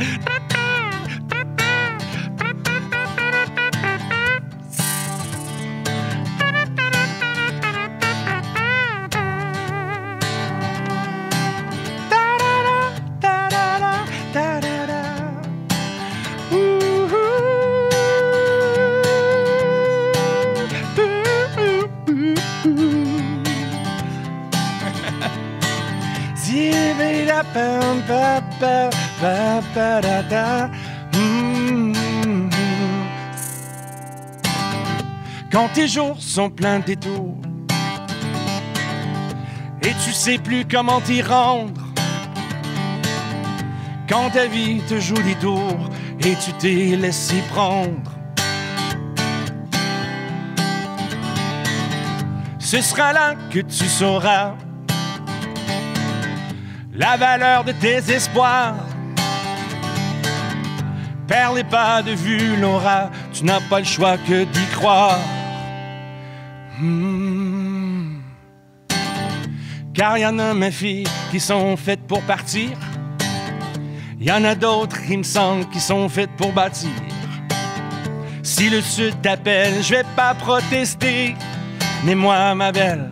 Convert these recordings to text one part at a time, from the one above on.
Bye. Tes jours sont pleins de détours et tu sais plus comment t'y rendre, quand ta vie te joue des tours et tu t'es laissé prendre. Ce sera là que tu sauras la valeur de tes espoirs. Perds les pas de vue, Laura, tu n'as pas le choix que d'y croire. Hmm. Car il y en a, mes filles, qui sont faites pour partir. Il y en a d'autres, il me semble, qui sont faites pour bâtir. Si le Sud t'appelle, je vais pas protester. Mais moi, ma belle,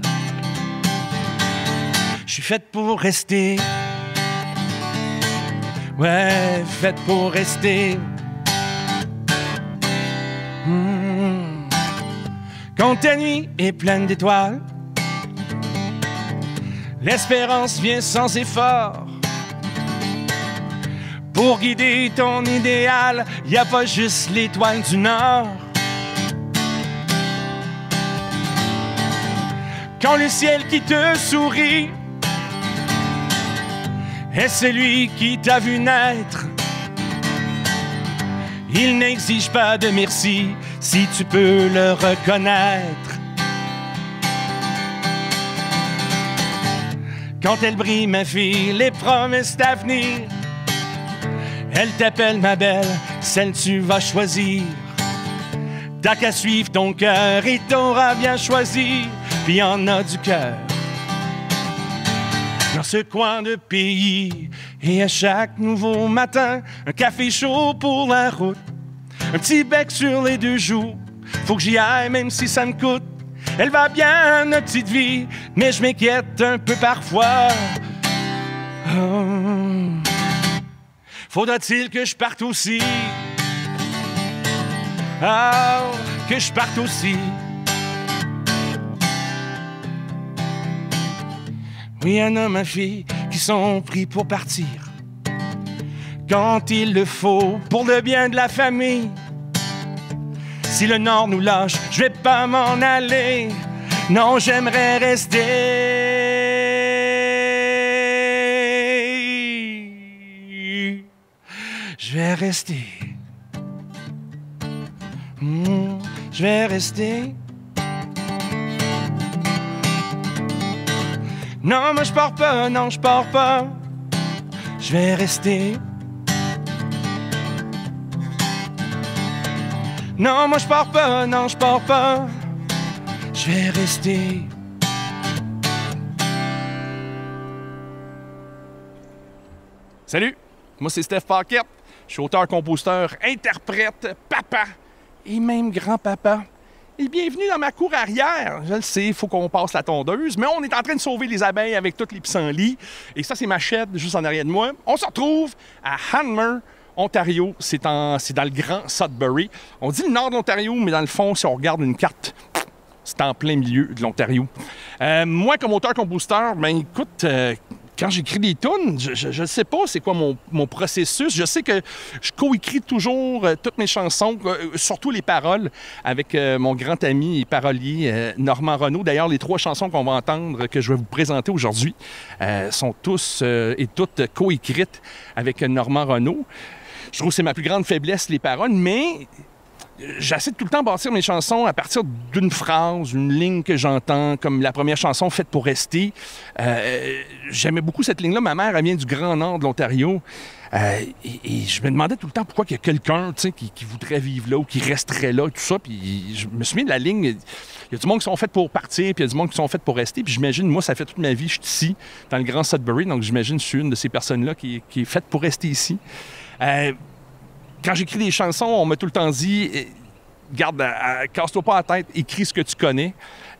je suis faite pour rester. Ouais, faite pour rester. Quand ta nuit est pleine d'étoiles, l'espérance vient sans effort. Pour guider ton idéal, y a pas juste l'étoile du Nord. Quand le ciel qui te sourit est celui qui t'a vu naître, il n'exige pas de merci si tu peux le reconnaître. Quand elle brille, ma fille, les promesses d'avenir, elle t'appelle ma belle, celle tu vas choisir. T'as qu'à suivre ton cœur et t'auras bien choisi, puis en a du cœur. Dans ce coin de pays, et à chaque nouveau matin, un café chaud pour la route, un petit bec sur les deux joues. Faut que j'y aille, même si ça me coûte. Elle va bien, notre petite vie, mais je m'inquiète un peu parfois. Oh. Faudra-t-il que je parte aussi? Oh, que je parte aussi. Oui, en a, ma fille, qui sont pris pour partir. Quand il le faut, pour le bien de la famille. Si le Nord nous lâche, je vais pas m'en aller. Non, j'aimerais rester. Je vais rester. Hmm, je vais rester. Non, moi je pars pas, non, je pars pas. Je vais rester. Non, moi je pars pas, non, je pars pas. Je vais rester. Salut, moi c'est Steph Paquette. Je suis auteur, compositeur, interprète, papa et même grand-papa. Et bienvenue dans ma cour arrière. Je le sais, il faut qu'on passe la tondeuse, mais on est en train de sauver les abeilles avec toutes les pissenlits. Et ça, c'est ma chaîne juste en arrière de moi. On se retrouve à Hanmer, Ontario. C'est, dans le grand Sudbury. On dit le nord de l'Ontario, mais dans le fond, si on regarde une carte, c'est en plein milieu de l'Ontario. Euh, moi, comme auteur-compositeur, ben écoute, euh, quand j'écris des tunes, je ne sais pas c'est quoi mon, processus. Je sais que je coécris toujours euh, toutes mes chansons, surtout les paroles, avec mon grand ami et parolier Normand Renaud. D'ailleurs, les trois chansons qu'on va entendre, que je vais vous présenter aujourd'hui, sont tous et toutes coécrites avec Normand Renaud. Je trouve que c'est ma plus grande faiblesse, les paroles, mais j'essaie de tout le temps bâtir mes chansons à partir d'une phrase, une ligne que j'entends, comme la première chanson faite pour rester. Euh, J'aimais beaucoup cette ligne-là. Ma mère, elle vient du Grand Nord de l'Ontario. Euh, et, je me demandais tout le temps pourquoi il y a quelqu'un qui, qui voudrait vivre là ou qui resterait là, tout ça. Puis je me suis mis de la ligne. Il y a du monde qui sont faits pour partir, puis il y a du monde qui sont faits pour rester. Puis j'imagine, moi, ça fait toute ma vie, je suis ici, dans le Grand Sudbury. Donc j'imagine, je suis une de ces personnes-là qui, est faite pour rester ici. Euh, quand j'écris des chansons, on m'a tout le temps dit eh, garde, casse-toi pas la tête, écris ce que tu connais.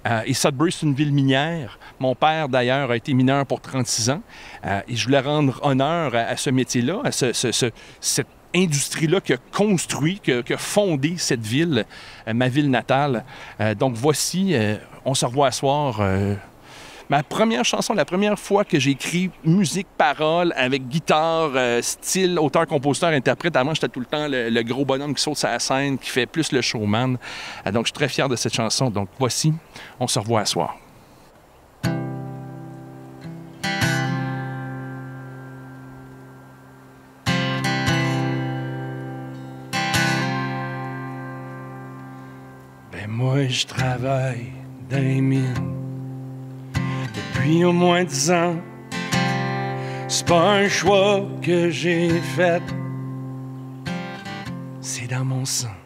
Euh, et Sudbury, c'est une ville minière. Mon père, d'ailleurs, a été mineur pour 36 ans. Euh, et je voulais rendre honneur à, ce métier-là, à cette industrie-là qui a construit, qui a, fondé cette ville, euh, ma ville natale. donc voici, on se revoit à soir Ma première chanson, la première fois que j'ai écrit musique, parole, avec guitare, euh, style, auteur, compositeur, interprète, avant, j'étais tout le temps le, gros bonhomme qui saute sur la scène, qui fait plus le showman. Euh, donc, je suis très fier de cette chanson. Donc, voici, on se revoit à soir. Ben moi, je travaille dans les mines depuis au moins dix ans. C'est pas un choix que j'ai fait, c'est dans mon sang.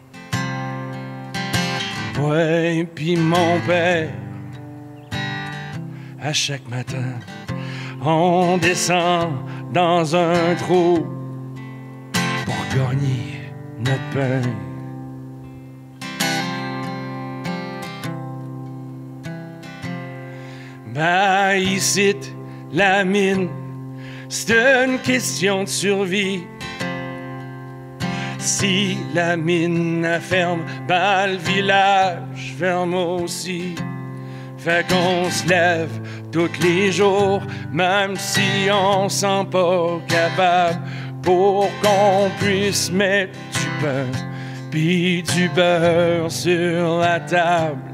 Ouais, puis mon père, à chaque matin, on descend dans un trou pour gagner notre pain. Ben, ici, la mine, c'est une question de survie. Si la mine ferme, ben le village ferme aussi. Fait qu'on se lève tous les jours, même si on sent pas capable, pour qu'on puisse mettre du pain, puis du beurre sur la table.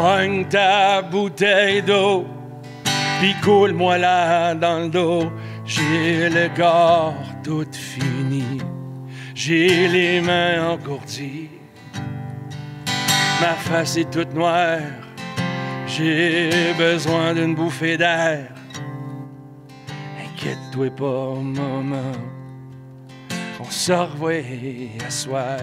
Pogne ta bouteille d'eau, puis coule-moi là dans le dos. J'ai le corps tout fini, j'ai les mains engourdies. Ma face est toute noire, j'ai besoin d'une bouffée d'air. Inquiète-toi pas, maman, on se revoit à soir.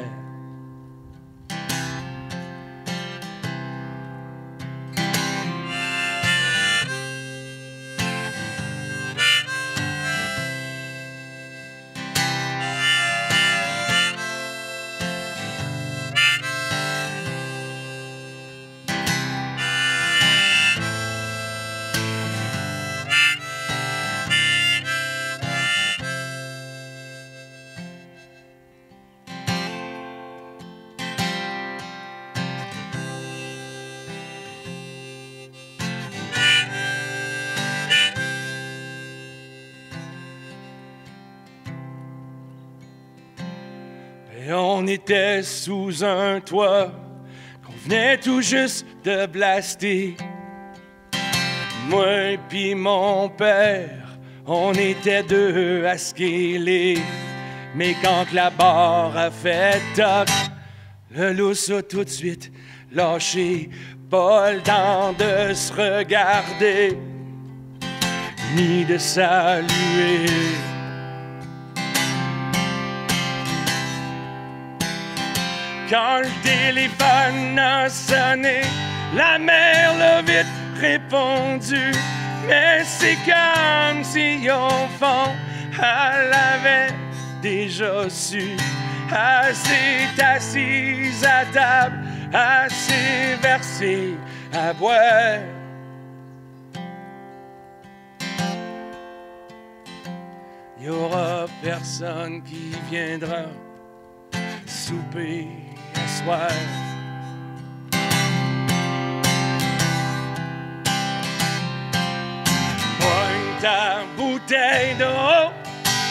On était sous un toit qu'on venait tout juste de blaster. Moi et puis mon père, on était deux à scaler. Mais quand la barre a fait toc, le loup a tout de suite lâché. Pas le temps de se regarder, ni de saluer. Quand le téléphone a sonné, la mère l'a vite répondu. Mais c'est comme si fond, elle avait déjà su. Elle s'est assise à table, elle s'est versée à boire. Il y aura personne qui viendra souper soir. Pointe ta bouteille d'eau,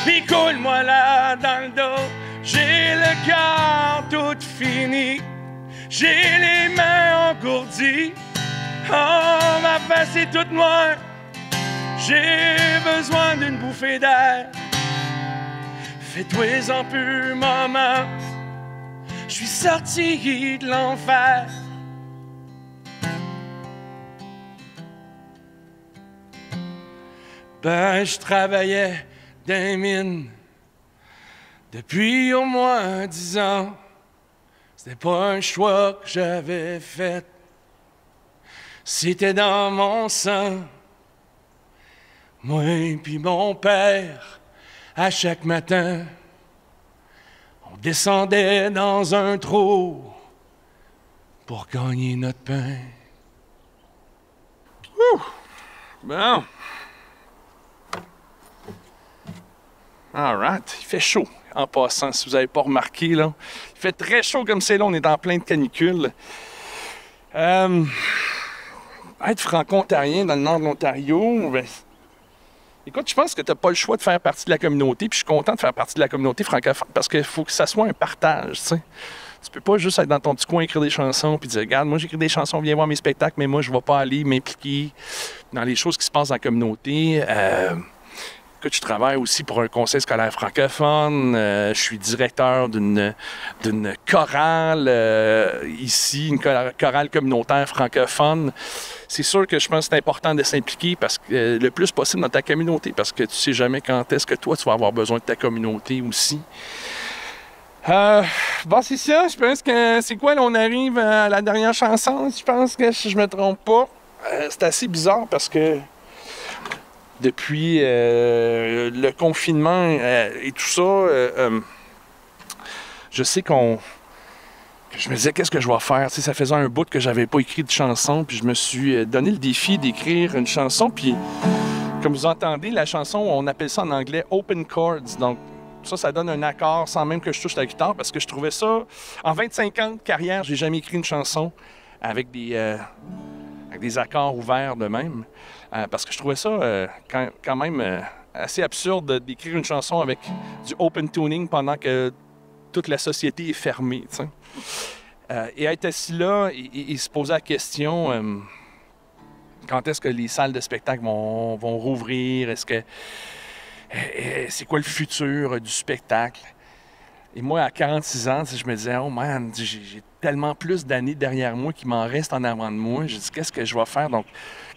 puis coule-moi là dans le dos. J'ai le cœur tout fini, j'ai les mains engourdies. Oh, ma face est toute noire, j'ai besoin d'une bouffée d'air. Fais-toi en plus, maman je suis sorti de l'enfer. Ben, je travaillais dans les mines depuis au moins dix ans. C'était pas un choix que j'avais fait. C'était dans mon sang. Moi puis mon père, à chaque matin descendait dans un trou pour gagner notre pain. Bon. All right. Il fait chaud en passant, si vous n'avez pas remarqué. Là. Il fait très chaud comme c'est là, on est en pleine canicule. Euh, être franco-ontarien dans le nord de l'Ontario, ben, écoute, je pense que tu n'as pas le choix de faire partie de la communauté, puis je suis content de faire partie de la communauté francophone parce qu'il faut que ça soit un partage, tu sais. Tu peux pas juste être dans ton petit coin écrire des chansons puis dire regarde moi j'écris des chansons viens voir mes spectacles mais moi je vais pas aller m'impliquer dans les choses qui se passent dans la communauté. Euh, que je travaille aussi pour un conseil scolaire francophone. Euh, je suis directeur d'une, d'une chorale euh, ici, une chorale communautaire francophone. C'est sûr que je pense que c'est important de s'impliquer parce que euh, le plus possible dans ta communauté parce que tu sais jamais quand est-ce que toi tu vas avoir besoin de ta communauté aussi. bon, c'est ça. Je pense que c'est quoi? Là, on arrive à la dernière chanson. Je pense que si je me trompe pas, c'est assez bizarre parce que depuis euh, le confinement euh, et tout ça, euh, je sais qu'on. Je me disais, qu'est-ce que je vais faire? ça faisait un bout que j'avais pas écrit de chanson, puis je me suis donné le défi d'écrire une chanson. Puis, comme vous entendez, la chanson, on appelle ça en anglais open chords. Donc, ça, ça donne un accord sans même que je touche la guitare, parce que je trouvais ça. En 25 ans de carrière, j'ai jamais écrit une chanson avec des, avec des accords ouverts de même. Euh, parce que je trouvais ça euh, quand, même euh, assez absurde d'écrire une chanson avec du open tuning pendant que toute la société est fermée. et être assis là et, se poser la question quand est-ce que les salles de spectacle vont, vont rouvrir? Est-ce que c'est quoi le futur du spectacle? Et moi, à 46 ans, je me disais, oh man, j'ai tellement plus d'années derrière moi qui m'en reste en avant de moi. Je dis, qu'est-ce que je vais faire? Donc,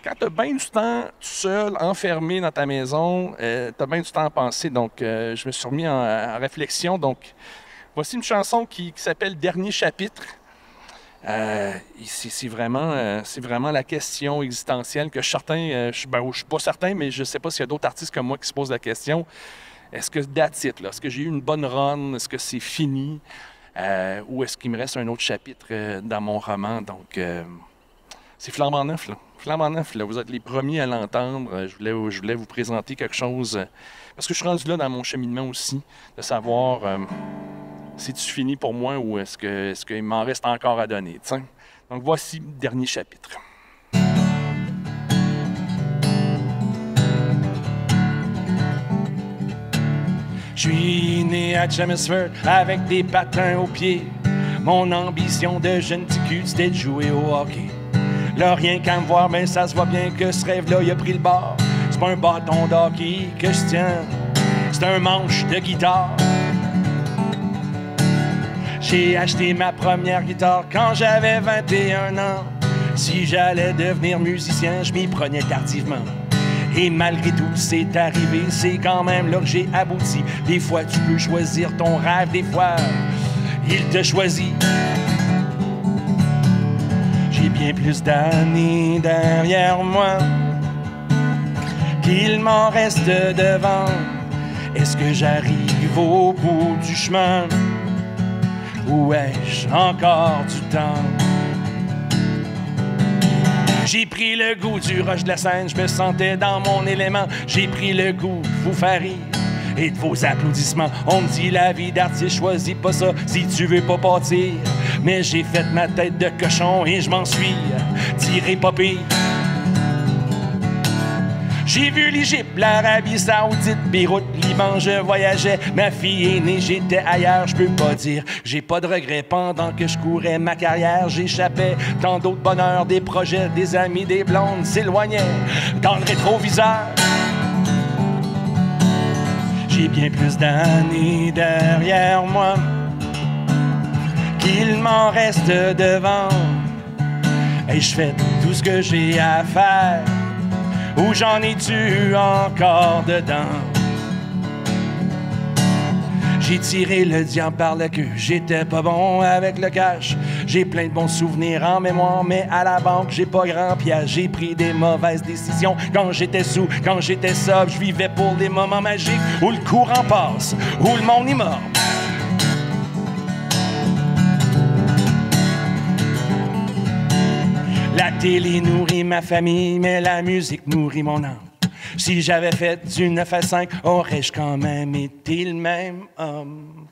quand tu as bien du temps seul, enfermé dans ta maison, euh, tu as bien du temps à penser. Donc, euh, je me suis remis en, réflexion. Donc, voici une chanson qui, s'appelle Dernier chapitre. Euh, c'est vraiment, c'est vraiment la question existentielle que je je, ben, suis pas certain, mais je sais pas s'il y a d'autres artistes comme moi qui se posent la question. Est-ce que that's là? Est-ce que j'ai eu une bonne run? Est-ce que c'est fini? ou est-ce qu'il me reste un autre chapitre dans mon roman? Donc, c'est flambant neuf, là. Neuf. Vous êtes les premiers à l'entendre. Euh, je voulais, vous présenter quelque chose. Euh, parce que je suis rendu là dans mon cheminement aussi, de savoir euh, si tu finis pour moi ou est-ce que est-ce qu'il m'en reste encore à donner. Donc voici le dernier chapitre. Je suis né à Chelmsford avec des patins aux pieds. Mon ambition de jeune ticu, c'était de jouer au hockey. Là, rien qu'à me voir, mais ça se voit bien que ce rêve-là, il a pris le bord. C'est pas un bâton d'hockey que je tiens, c'est un manche de guitare. J'ai acheté ma première guitare quand j'avais 21 ans. Si j'allais devenir musicien, je m'y prenais tardivement. Et malgré tout, c'est arrivé, c'est quand même là que j'ai abouti. Des fois, tu peux choisir ton rêve, des fois, il te choisit bien plus d'années derrière moi qu'il m'en reste devant. Est-ce que j'arrive au bout du chemin? Ou ai-je encore du temps? J'ai pris le goût du rush de la scène, je me sentais dans mon élément. J'ai pris le goût de vous faire et de vos applaudissements. On me dit la vie d'artiste, choisis pas ça si tu veux pas partir. Mais j'ai fait ma tête de cochon et je m'en suis tiré pas J'ai vu l'Égypte, l'Arabie Saoudite, Beyrouth, Liban, je voyageais. Ma fille est née, j'étais ailleurs, je peux pas dire. J'ai pas de regrets pendant que je courais ma carrière. J'échappais tant d'autres bonheurs, des projets, des amis, des blondes s'éloignaient dans le rétroviseur. J'ai bien plus d'années derrière moi qu'il m'en reste devant. Et je fais tout ce que j'ai à faire Ou j'en ai dû encore dedans? J'ai tiré le diable par la queue, j'étais pas bon avec le cash. J'ai plein de bons souvenirs en mémoire, mais à la banque, j'ai pas grand piège. J'ai pris des mauvaises décisions quand j'étais sous, quand j'étais sobre. Je vivais pour des moments magiques où le courant passe, où le monde est mort. Télé nourrit ma famille, mais la musique nourrit mon âme. Si j'avais fait du 9 à 5, aurais-je quand même été le même homme?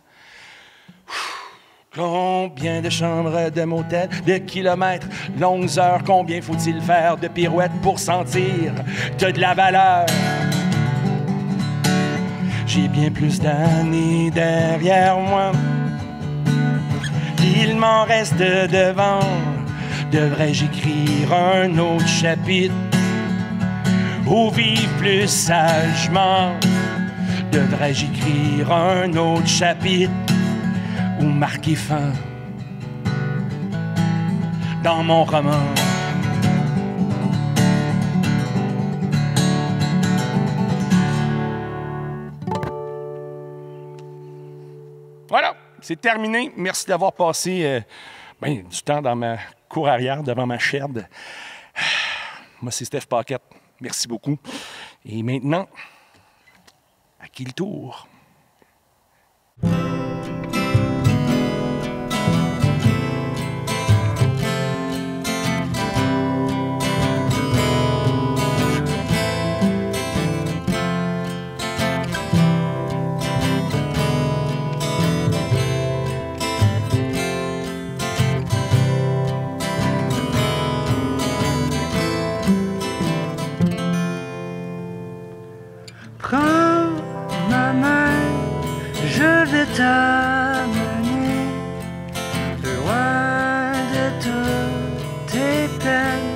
Combien de chambres de motel, de kilomètres, longues heures, combien faut-il faire de pirouettes pour sentir de, de la valeur? J'ai bien plus d'années derrière moi. Il m'en reste devant. Devrais-je écrire un autre chapitre? ou vivre plus sagement? Devrais-je écrire un autre chapitre? Ou marquer fin dans mon roman? Voilà, c'est terminé. Merci d'avoir passé euh, ben, du temps dans ma arrière devant ma chaîne. Moi, c'est Steph Paquette. Merci beaucoup. Et maintenant, à qui le tour? T'amener loin de toutes tes peines.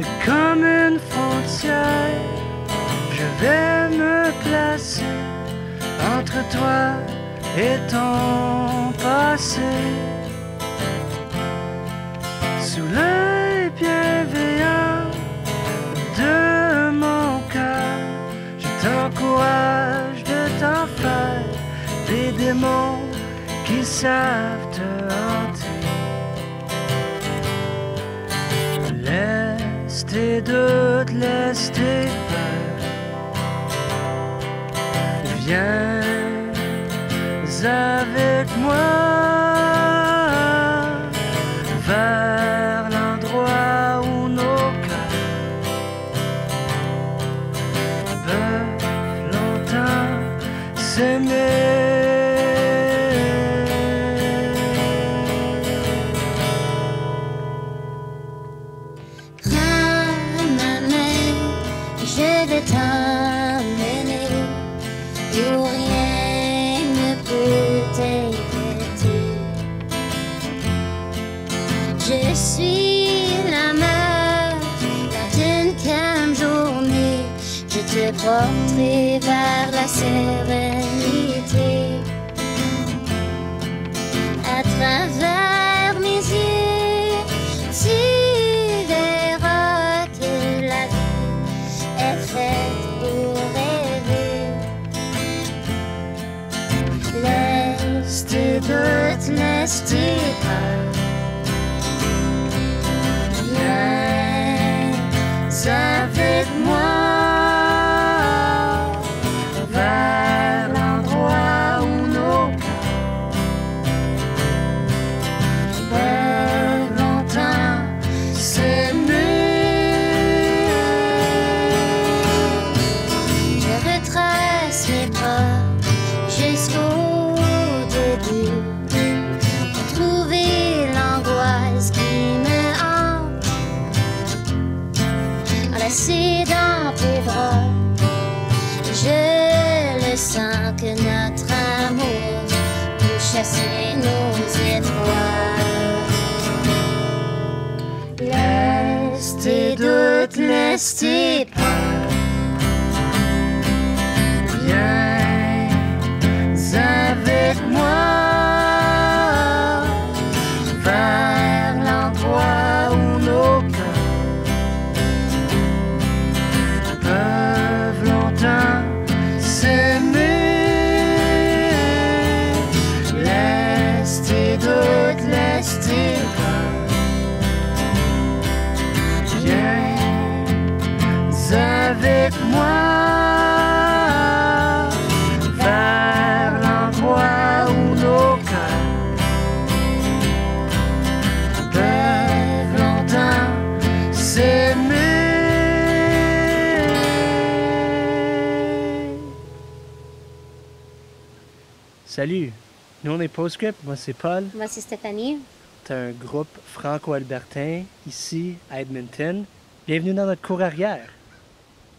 Et comme une frontière, je vais me placer entre toi et ton passé. Des démons qui savent te hanter. Laisse tes doutes, laisse tes peurs. Viens avec moi vers l'endroit où nos cœurs peuvent longtemps s'aimer. Est Postscript, moi c'est Paul. Moi, c'est Stéphanie. C'est un groupe franco-albertain ici à Edmonton. Bienvenue dans notre cour arrière.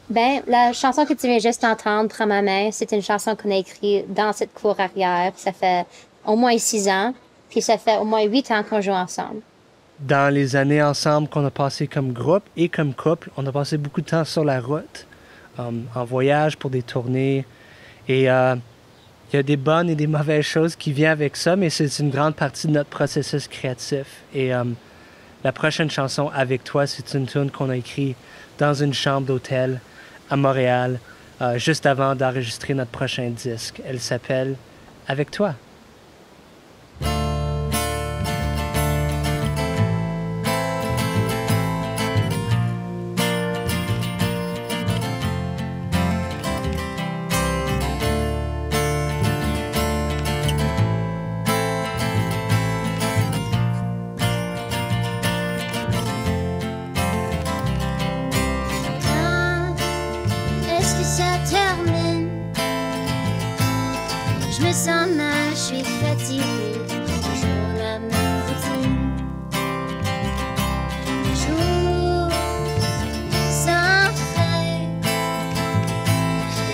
Ben, la chanson que tu viens juste d'entendre, Prends ma main, c'est une chanson qu'on a écrite dans cette cour arrière. Ça fait au moins six ans, puis ça fait au moins huit ans qu'on joue ensemble. Dans les années ensemble qu'on a passé comme groupe et comme couple, on a passé beaucoup de temps sur la route, um, en voyage pour des tournées. Et euh, il y a des bonnes et des mauvaises choses qui viennent avec ça, mais c'est une grande partie de notre processus créatif. Et um, la prochaine chanson, Avec toi, c'est une tune qu'on a écrite dans une chambre d'hôtel à Montréal, euh, juste avant d'enregistrer notre prochain disque. Elle s'appelle Avec toi. Ça termine? Je me sens mal, je suis fatiguée. Toujours la même routine. Jour sans fin.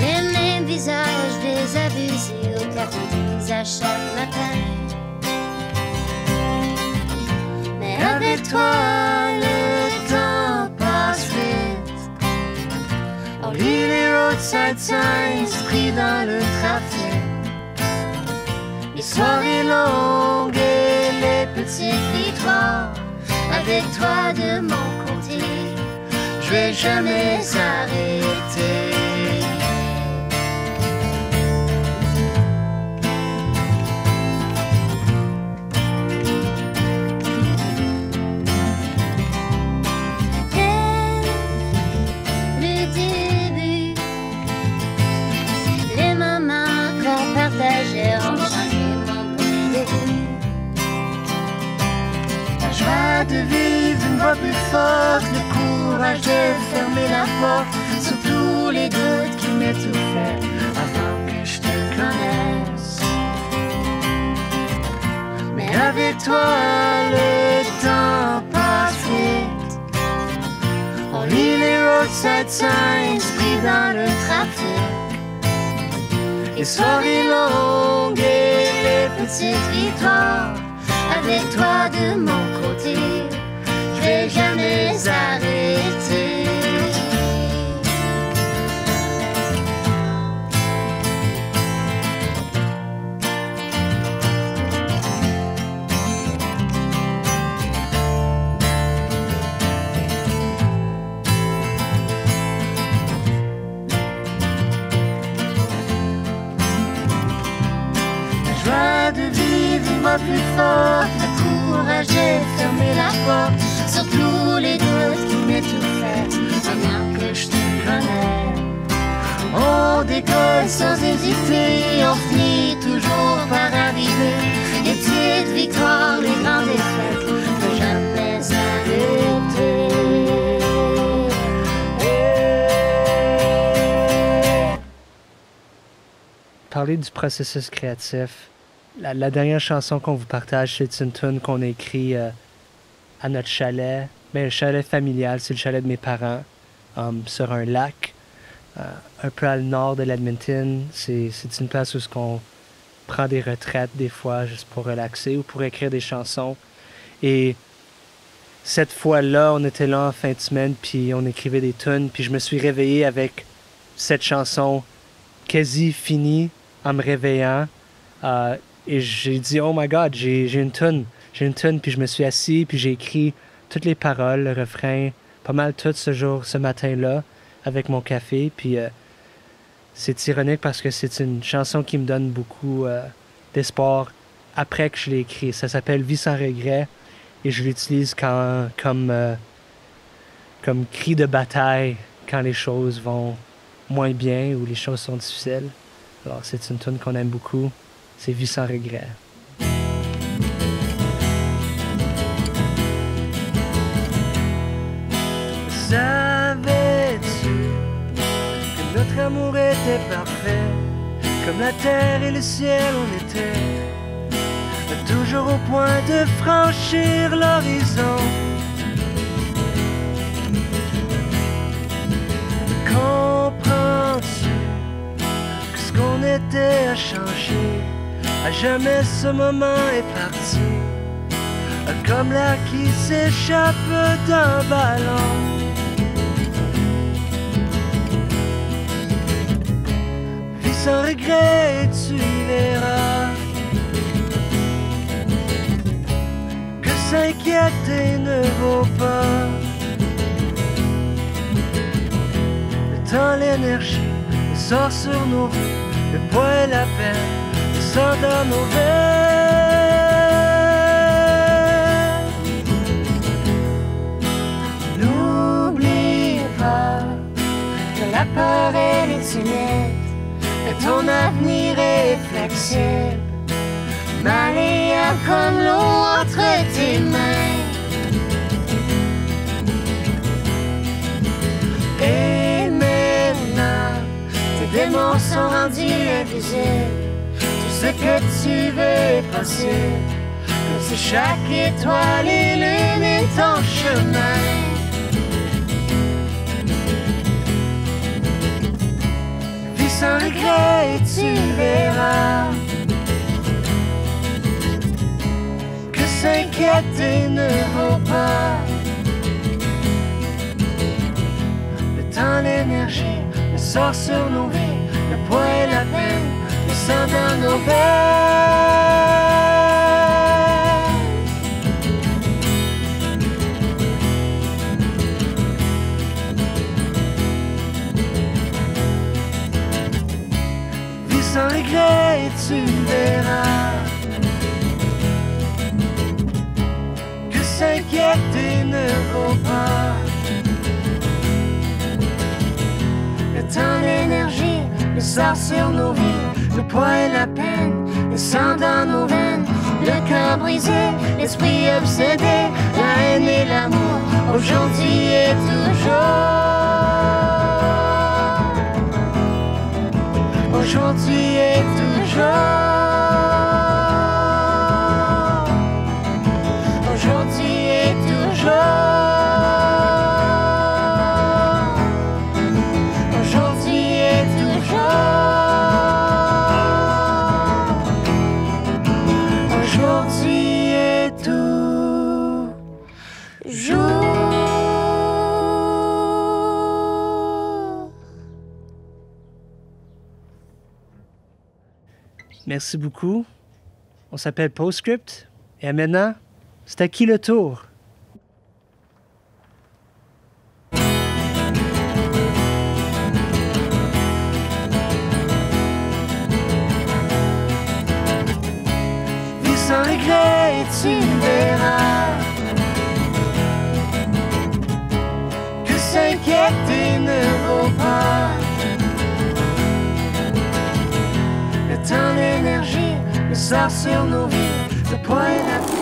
Les mêmes visages désabusés au café à chaque matin. Mais avec toi, signs pris dans le trafic. Les soirées longues et les petits victoires. Avec toi de mon côté, je vais jamais arrêter. Fermer la porte sur tous les doutes qui m'étouffaient avant que je te connaisse. On décolle sans hésiter, on finit toujours par arriver. Les petites victoires, les grandes défaites, ne jamais arrêter. Parler du processus créatif. La, la dernière chanson qu'on vous partage, c'est une tune qu'on a écrite euh, à notre chalet. Mais le chalet familial, c'est le chalet de mes parents, um, sur un lac, euh, un peu à le nord de l'Edmonton. C'est une place où ce qu'on prend des retraites des fois, juste pour relaxer ou pour écrire des chansons. Et cette fois-là, on était là en fin de semaine, puis on écrivait des tunes, puis je me suis réveillé avec cette chanson quasi finie en me réveillant. Euh, et j'ai dit, oh my god, j'ai une tune. J'ai une tune, puis je me suis assis, puis j'ai écrit toutes les paroles, le refrain, pas mal tout ce jour, ce matin-là, avec mon café. Puis euh, c'est ironique parce que c'est une chanson qui me donne beaucoup euh, d'espoir après que je l'ai écrit. Ça s'appelle Vie sans regret et je l'utilise comme, euh, comme cri de bataille quand les choses vont moins bien ou les choses sont difficiles. Alors, c'est une tune qu'on aime beaucoup. C'est Vie sans regret. Savais-tu que notre amour était parfait, comme la terre et le ciel on était, toujours au point de franchir l'horizon. Comprends-tu que ce qu'on était a changé, à jamais ce moment est parti, comme l'air qui s'échappe d'un ballon. Sans regret et tu verras que s'inquiéter ne vaut pas. Le l'énergie, le sort sur nos vies, le poids et la peine, le sang dans nos veines. Comme l'eau entre tes mains. Et maintenant, tes démons sont rendus invisibles. Tout ce que tu veux est. Comme si chaque étoile illumine ton chemin. Vis sans regret et tu verras s'inquiéter ne vaut pas. Le temps, l'énergie, le sort sur nos vies, le poids et la peine, le sang dans nos veines. Sur nos vies, le poids et la peine, le sang dans nos veines, le cœur brisé, l'esprit obsédé, la haine et l'amour, aujourd'hui et toujours. Aujourd'hui et toujours. Aujourd'hui et toujours. Merci beaucoup. On s'appelle Postscript. Et maintenant, c'est à qui le tour? Vis sans regret et tu verras Le temps, l'énergie, le sort